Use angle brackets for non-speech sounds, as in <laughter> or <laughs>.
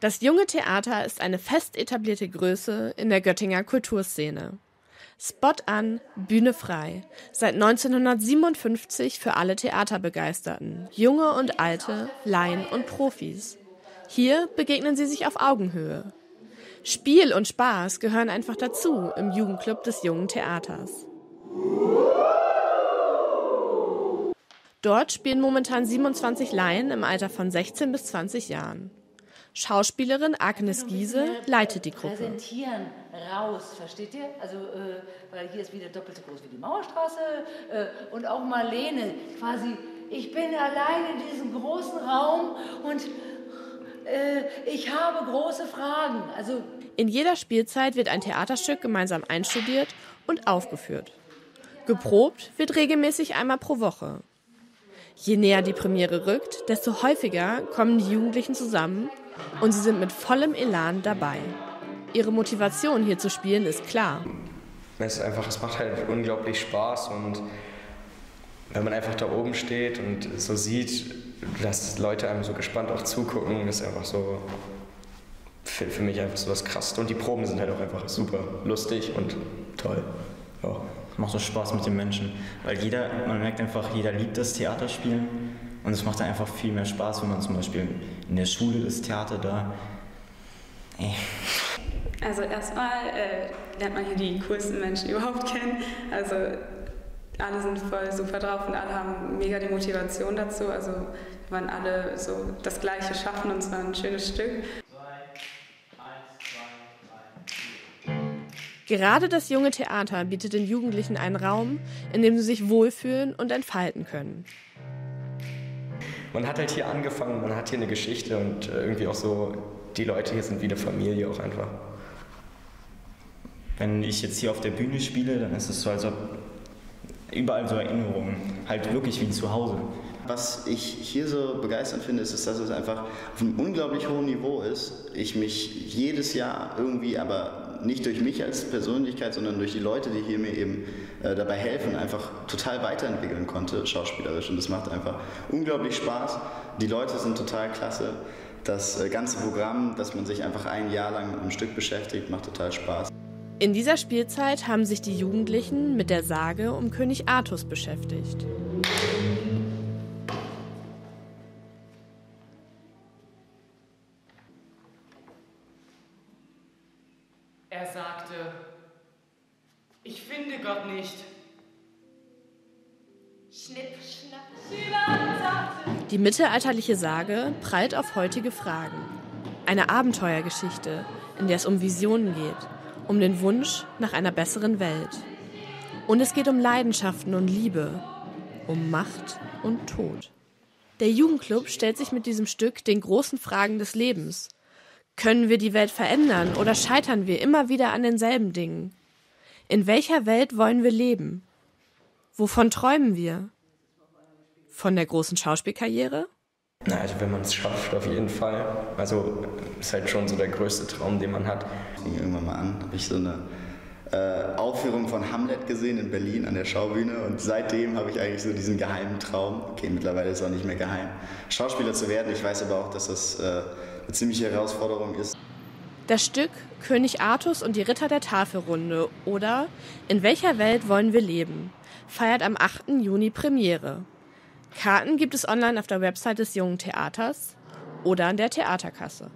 Das junge Theater ist eine fest etablierte Größe in der Göttinger Kulturszene. Spot an, Bühne frei. Seit 1957 für alle Theaterbegeisterten, junge und alte, Laien und Profis. Hier begegnen sie sich auf Augenhöhe. Spiel und Spaß gehören einfach dazu im Jugendclub des jungen Theaters. Dort spielen momentan 27 Laien im Alter von 16 bis 20 Jahren. Schauspielerin Agnes Giese leitet die Gruppe. Präsentieren raus, versteht ihr? Also, äh, weil hier ist wieder doppelt so groß wie die Mauerstraße äh, und auch Marlene quasi, ich bin allein in diesem großen Raum und äh, ich habe große Fragen. Also in jeder Spielzeit wird ein Theaterstück gemeinsam einstudiert und aufgeführt. Geprobt wird regelmäßig einmal pro Woche. Je näher die Premiere rückt, desto häufiger kommen die Jugendlichen zusammen und sie sind mit vollem Elan dabei. Ihre Motivation hier zu spielen ist klar. Es ist einfach, es macht halt unglaublich Spaß und wenn man einfach da oben steht und so sieht, dass Leute einem so gespannt auch zugucken, ist einfach so für, für mich einfach so was krasses. Und die Proben sind halt auch einfach super lustig und toll. Ja. Macht so Spaß mit den Menschen, weil jeder, man merkt einfach, jeder liebt das Theaterspielen und es macht einfach viel mehr Spaß, wenn man zum Beispiel in der Schule das Theater da. Ey. Also erstmal äh, lernt man hier die coolsten Menschen <laughs> überhaupt kennen. Also alle sind voll super drauf und alle haben mega die Motivation dazu. Also wir wollen alle so das Gleiche schaffen und es war ein schönes Stück. Gerade das junge Theater bietet den Jugendlichen einen Raum, in dem sie sich wohlfühlen und entfalten können man hat halt hier angefangen, man hat hier eine Geschichte und äh, irgendwie auch so, die Leute hier sind wie eine Familie auch einfach. Wenn ich jetzt hier auf der Bühne spiele, dann ist es so, als ob überall so Erinnerungen, halt wirklich wie zu Hause. Was ich hier so begeisternd finde, ist, dass es einfach auf einem unglaublich hohen Niveau ist. Ich mich jedes Jahr irgendwie, aber nicht durch mich als Persönlichkeit, sondern durch die Leute, die hier mir eben äh, dabei helfen, einfach total weiterentwickeln konnte, schauspielerisch. Und das macht einfach unglaublich Spaß. Die Leute sind total klasse. Das äh, ganze Programm, dass man sich einfach ein Jahr lang am Stück beschäftigt, macht total Spaß. In dieser Spielzeit haben sich die Jugendlichen mit der Sage um König Artus beschäftigt. Er sagte, ich finde Gott nicht. Schnipp, schnapp, Die mittelalterliche Sage prallt auf heutige Fragen. Eine Abenteuergeschichte, in der es um Visionen geht, um den Wunsch nach einer besseren Welt. Und es geht um Leidenschaften und Liebe, um Macht und Tod. Der Jugendclub stellt sich mit diesem Stück den großen Fragen des Lebens – können wir die Welt verändern oder scheitern wir immer wieder an denselben Dingen? In welcher Welt wollen wir leben? Wovon träumen wir? Von der großen Schauspielkarriere? Na, also wenn man es schafft, auf jeden Fall. Also ist halt schon so der größte Traum, den man hat. Fing irgendwann mal an, habe ich so eine äh, Aufführung von Hamlet gesehen in Berlin an der Schaubühne und seitdem habe ich eigentlich so diesen geheimen Traum, okay, mittlerweile ist es auch nicht mehr geheim, Schauspieler zu werden. Ich weiß aber auch, dass das äh, eine ziemliche Herausforderung ist. Das Stück König Artus und die Ritter der Tafelrunde oder In welcher Welt wollen wir leben feiert am 8. Juni Premiere. Karten gibt es online auf der Website des Jungen Theaters oder an der Theaterkasse.